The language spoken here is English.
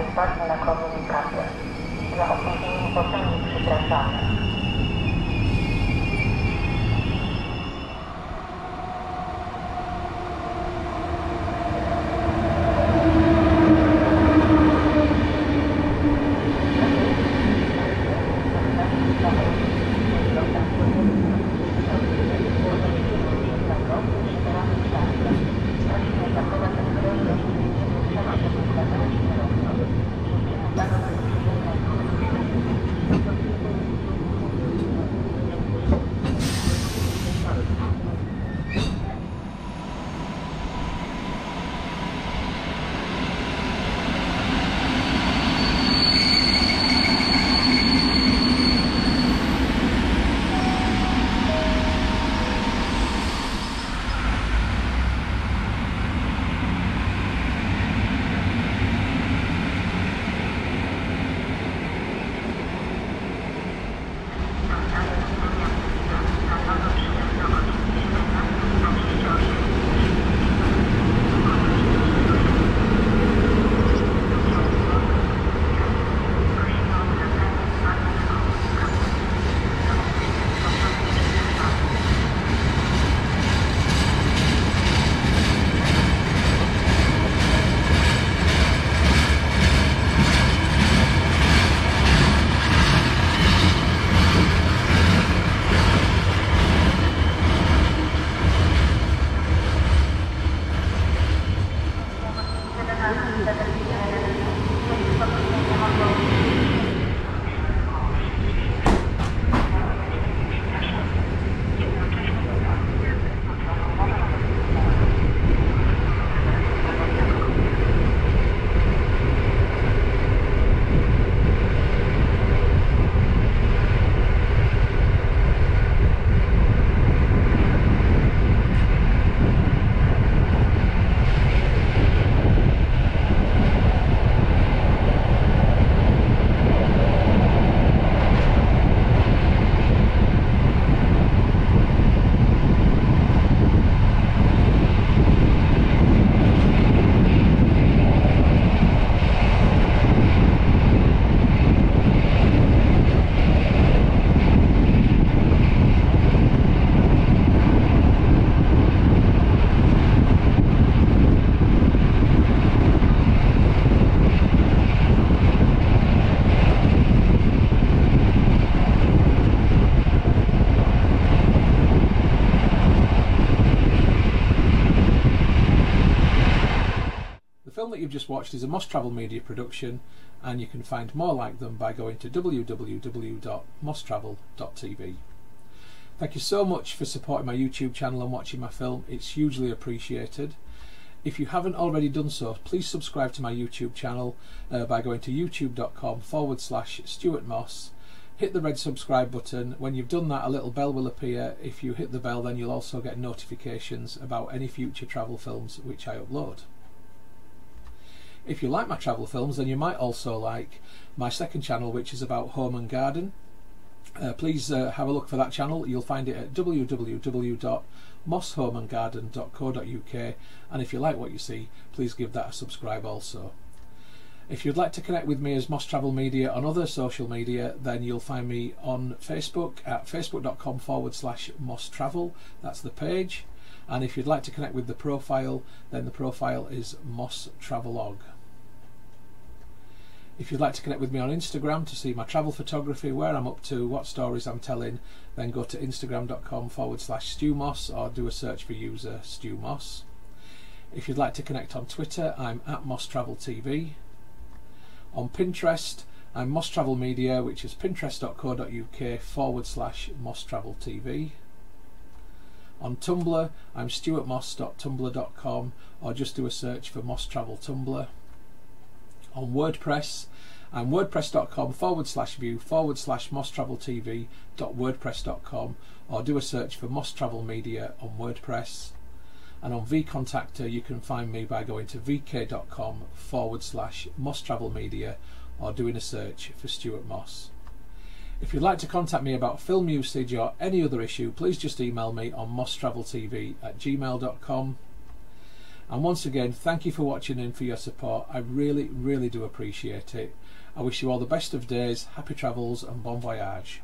uwagę na komunikację. Za opóźnienie po pełni przepraszamy. You've just watched is a Moss Travel Media production, and you can find more like them by going to www.mosstravel.tv. Thank you so much for supporting my YouTube channel and watching my film, it's hugely appreciated. If you haven't already done so, please subscribe to my YouTube channel uh, by going to youtube.com forward slash Stuart Moss. Hit the red subscribe button. When you've done that, a little bell will appear. If you hit the bell, then you'll also get notifications about any future travel films which I upload. If you like my travel films, then you might also like my second channel, which is about home and garden. Uh, please uh, have a look for that channel. You'll find it at www.mosshomeandgarden.co.uk and if you like what you see, please give that a subscribe also. If you'd like to connect with me as Moss Travel Media on other social media, then you'll find me on Facebook at facebook.com forward slash Moss Travel. That's the page. And if you'd like to connect with the profile, then the profile is Moss Travelog. If you'd like to connect with me on Instagram to see my travel photography, where I'm up to, what stories I'm telling, then go to instagram.com forward slash stewmoss or do a search for user stewmoss. If you'd like to connect on Twitter, I'm at Moss Travel TV. On Pinterest, I'm Moss Travel Media, which is pinterest.co.uk forward slash Moss Travel TV. On Tumblr, I'm stuartmoss.tumblr.com or just do a search for Moss Travel Tumblr. On WordPress, um, I'm wordpress.com forward slash view forward slash Moss Travel TV dot wordpress.com or do a search for Moss Travel Media on WordPress. And on VKontakte, you can find me by going to vk.com forward slash Moss Travel Media or doing a search for Stuart Moss. If you'd like to contact me about film usage or any other issue, please just email me on mosstraveltv at gmail.com. And once again, thank you for watching and for your support. I really, really do appreciate it. I wish you all the best of days, happy travels, and bon voyage.